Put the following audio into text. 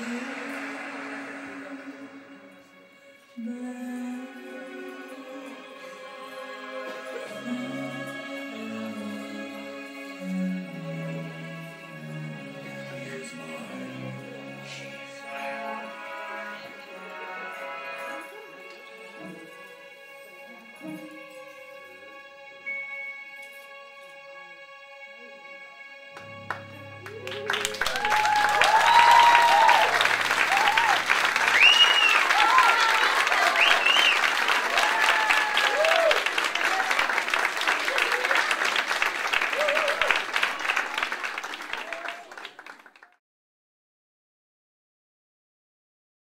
Mm-hmm.